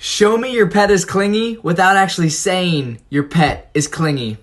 Show me your pet is clingy without actually saying your pet is clingy.